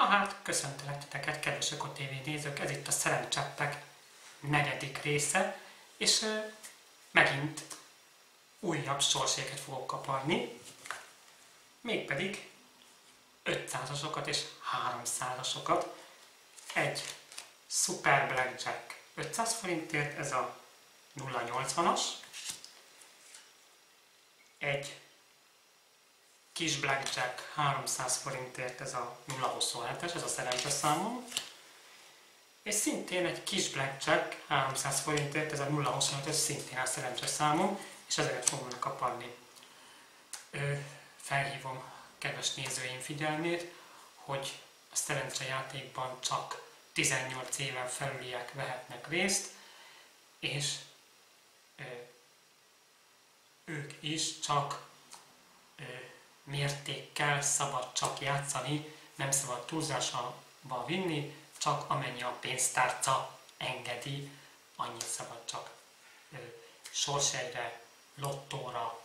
Na hát, köszöntelek titeket, kedves TV nézők, ez itt a Szerencseppek negyedik része, és ö, megint újabb sorséget fogok kaparni, mégpedig 500-asokat és 300-asokat. Egy Super Blackjack 500 forintért, ez a 080-as, egy kis blackjack 300 forintért ez a 027-es, ez a szerencsés számom. És szintén egy kis blackjack 300 forintért, ez a 025-ös szintén a szerencsés számom, és ezeket fogom kaparni. Felhívom kedves nézőim figyelmét, hogy a szerencse játékban csak 18 éven felüliek vehetnek részt, és ők is csak mértékkel szabad csak játszani, nem szabad túlzásba vinni, csak amennyi a pénztárca engedi, annyit szabad csak ö, lottóra,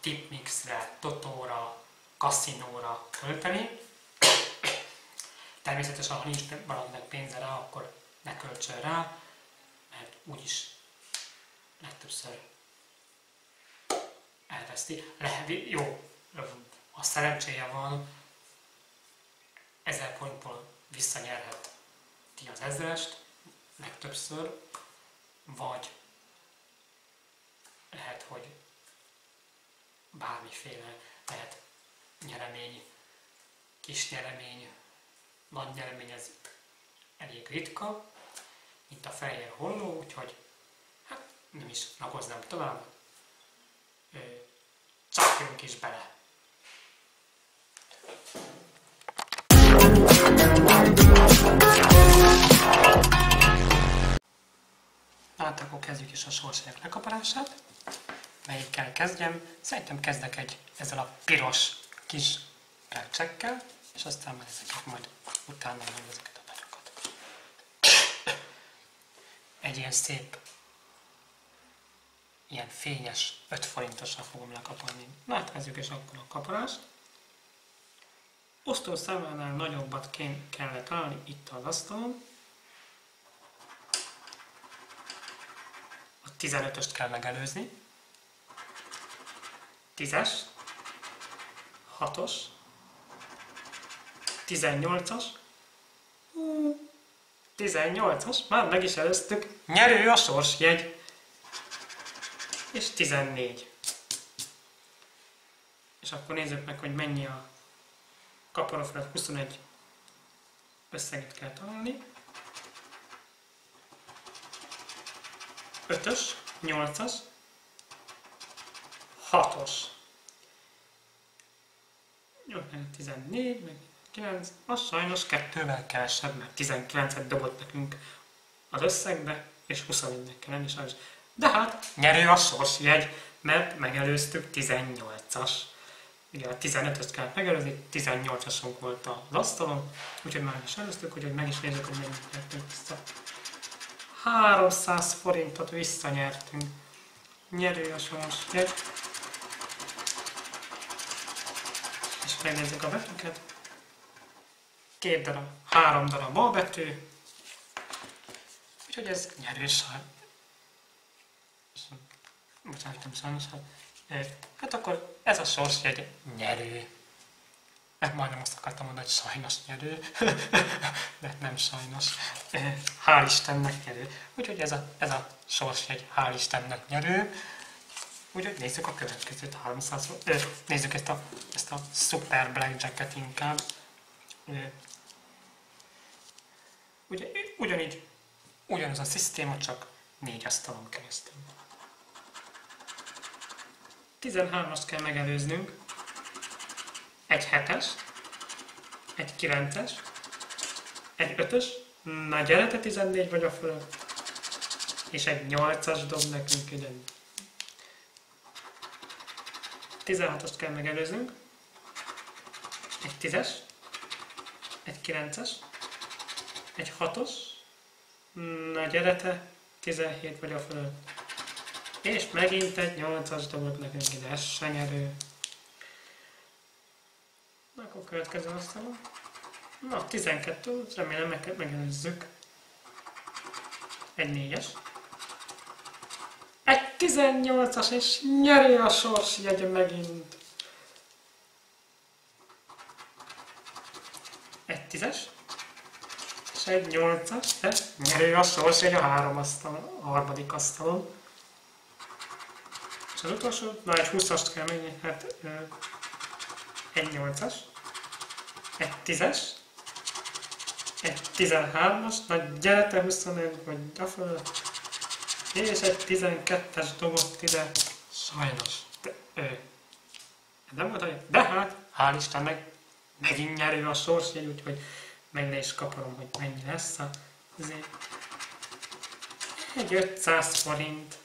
tipmixre, totóra, kaszinóra költeni. Természetesen, ha nincs valakinek pénze rá, akkor ne költsön rá, mert úgyis legtöbbször elveszti. Lehet, jó, a szerencséje van, ezer pontból visszanyerhet ti az ezrest, legtöbbször, vagy lehet, hogy bármiféle lehet nyeremény, kis nyeremény, nagy nyeremény, ez elég ritka, mint a fehér holló, úgyhogy hát nem is nagoznám tovább, csapjunk is bele! Hát akkor kezdjük is a sorselyek lekaparását. Melyikkel kezdjem? Szerintem kezdek egy ezzel a piros kis elcsekkel, és aztán majd ezeket majd utána meg ezeket a nagyokat. Egy ilyen szép, ilyen fényes 5 forintosra fogom lekaparni. Na hát kezdjük is akkor a kaparást. Osztó számánál nagyobbat kellett találni itt az asztalon. A 15-öst kell megelőzni. 10-es, 6-os, 18-as, 18-as, már meg is előztük, nyerő a sorsjegy, és 14. És akkor nézzük meg, hogy mennyi a kapara felett 21 összeget kell találni. 5-ös, 8-as, 6-os. 14, meg 9, az sajnos kettővel kevesebb, mert 19-et dobott nekünk az összegbe, és 21-nek kell lenni sajnos. De hát nyerő a sorsjegy, mert megelőztük 18-as. Ugye a 15-öt kellett megelőzni, 18-asunk volt az asztalon, úgyhogy már is előztük, úgyhogy meg is nézzük, hogy mennyit nyertünk vissza. 300 forintot visszanyertünk. Nyerő a sorsjegy. És megnézzük a betűket. Két darab, három darab A betű. Úgyhogy ez nyerős. Bocsánat, nem sajnos, hát Hát akkor ez a sorsjegy nyerő. Meg majdnem azt akartam mondani, hogy sajnos nyerő, de nem sajnos. Hál' Istennek nyerő. Úgyhogy ez a, ez a sorsjegy hál' Istennek nyerő. Úgyhogy nézzük a következőt, 300, nézzük ezt a, ezt a Super Blackjacket inkább. Ugye, ugyanígy, ugyanaz a szisztéma, csak négy asztalon keresztül. 13-ast kell megelőznünk, egy 7-es, egy 9-es, egy 5-ös, na gyere te 14 vagy a fölött, és egy 8-as dob nekünk ide. 16-ost kell megelőznünk, egy 10-es, egy 9-es, egy 6-os, na gyere te 17 vagy a fölött. És megint egy 8-as dobott nekünk ide, ez se nyerő. Na, akkor következő asztalon. Na, 12, remélem meg, megelőzzük. Egy 4-es. Egy 18-as, és nyeri a sors jegy megint. Egy 10-es. És egy 8-as, de nyeri a sors jegy a három asztal, a harmadik asztalon. És az utolsó, na egy 20-ast kell menni, hát egy 8-as, egy 10-es, egy 13-as, na gyere te 21 vagy a fölött, és egy 12-es dobott ide, sajnos, de, ő, nem volt olyan, de hát, hál' Istennek, megint nyerő a sorsjegy, úgyhogy meg is kaparom, hogy mennyi lesz a, azért, egy 500 forint.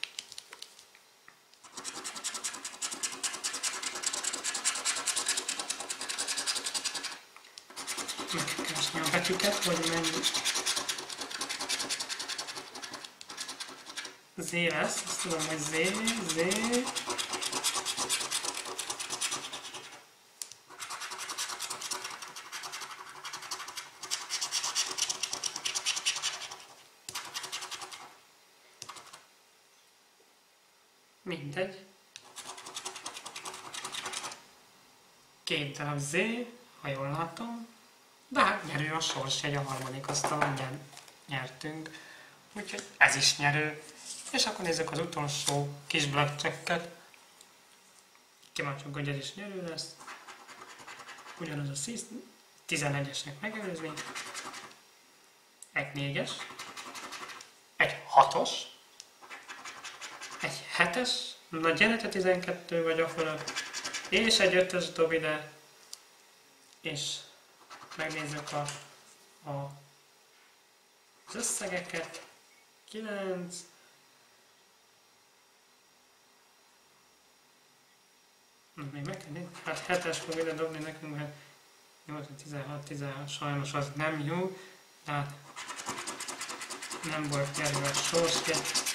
Megkeresni a betűket, hogy mennyi Z lesz, azt tudom, hogy Z, Z, Mindegy. Darab Z, ha jól látom. Nyerő a sorsjegy a harmadik asztalon nyer, nyertünk. Úgyhogy ez is nyerő. És akkor nézzük az utolsó kis blackjacket. Kíváncsiak, hogy ez is nyerő lesz. Ugyanaz a 11-esnek megelőzni. Egy 4-es. Egy 6-os. Egy 7-es. Na gyere 12 vagy a fölött. És egy 5-ös dob ide. És megnézzük a, a, az összegeket. 9, még meg kell. Hát 7-es fog ide dobni nekünk, mert 8, 16, 16, sajnos az nem jó, tehát nem volt nyerő a sorskét.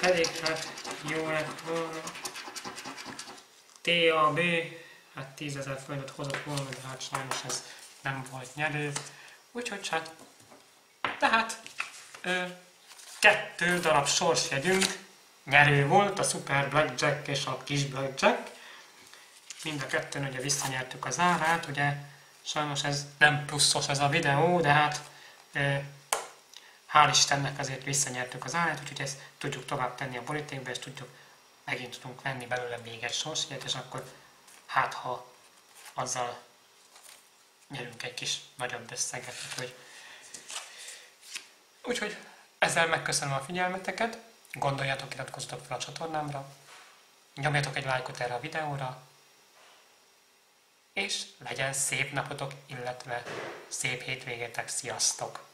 Pedig hát jó lett volna. TAB hát 10 ezer forintot hozott volna, de hát sajnos ez nem volt nyerő. Úgyhogy hát, tehát ö, kettő darab sorsjegyünk nyerő volt, a Super Blackjack és a kis Blackjack. Mind a kettőn ugye visszanyertük az árát, ugye sajnos ez nem pluszos ez a videó, de hát ö, hál' Istennek azért visszanyertük az árát, úgyhogy ezt tudjuk tovább tenni a borítékba, és tudjuk, megint tudunk venni belőle még egy sorsjegyet, és akkor hát ha azzal nyerünk egy kis nagyobb összeget. Úgyhogy, úgyhogy ezzel megköszönöm a figyelmeteket, gondoljatok, iratkozzatok fel a csatornámra, nyomjatok egy lájkot erre a videóra, és legyen szép napotok, illetve szép hétvégétek, sziasztok!